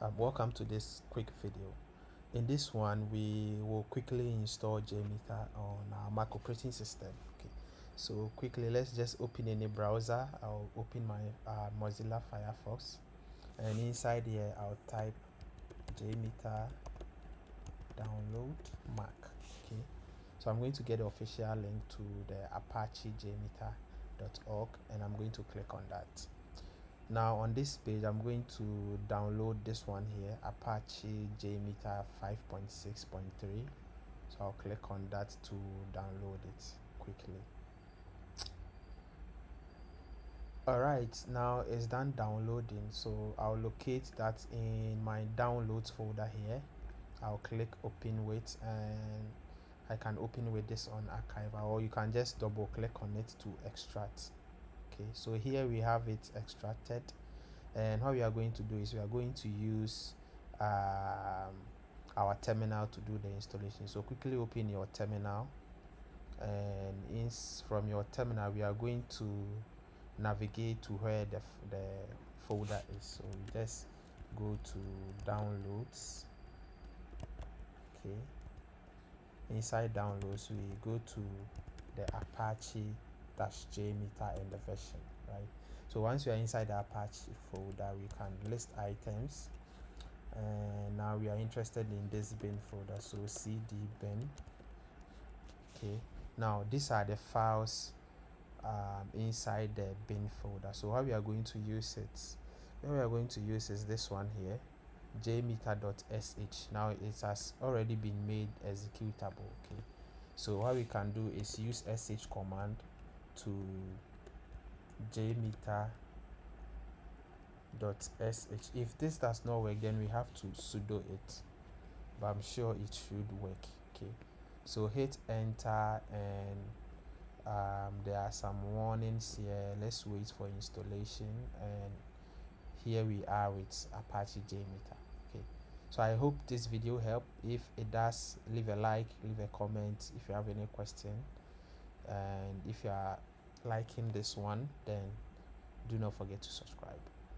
um, welcome to this quick video. In this one we will quickly install jmeter on our mac operating system okay? So quickly let's just open any browser. I'll open my uh, mozilla firefox and inside here i'll type jmeter download mac okay? So i'm going to get the official link to the apache jmeter.org and i'm going to click on that now on this page i'm going to download this one here apache jmeter 5.6.3 so i'll click on that to download it quickly. All right now it's done downloading. So i'll locate that in my downloads folder here. I'll click open with and i can open with this on archive or you can just double click on it to extract okay so here we have it extracted. And what we are going to do is we are going to use um, our terminal to do the installation. So quickly open your terminal. And in, from your terminal we are going to navigate to where the, the folder is. So we just go to downloads. Okay. Inside downloads we go to the apache dash jmeter and the version right? So once you are inside the apache folder we can list items. And now we are interested in this bin folder so cd bin. Okay now these are the files um, inside the bin folder. So how we are going to use it what we are going to use is this one here jmeter.sh now it has already been made executable okay? So what we can do is use sh command to jmeter.sh if this does not work then we have to sudo it. But i'm sure it should work okay? So hit enter and um, there are some warnings here. Let's wait for installation and here we are with apache jmeter okay? So i hope this video helped. If it does leave a like leave a comment if you have any question. And if you are liking this one then do not forget to subscribe